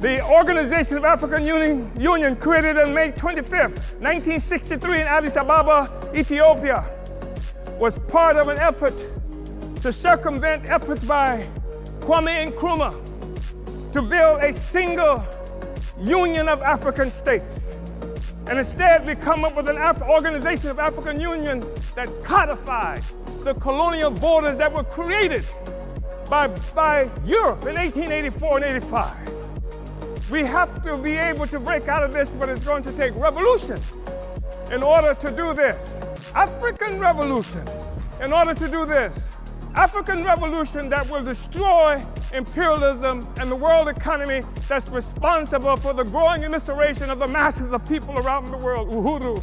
The Organization of African Union, Union created on May 25, 1963 in Addis Ababa, Ethiopia, was part of an effort to circumvent efforts by Kwame Nkrumah to build a single Union of African States. And instead, we come up with an Af Organization of African Union that codified the colonial borders that were created by, by Europe in 1884 and 85. We have to be able to break out of this, but it's going to take revolution in order to do this. African revolution in order to do this. African revolution that will destroy imperialism and the world economy that's responsible for the growing immiseration of the masses of people around the world. Uhuru.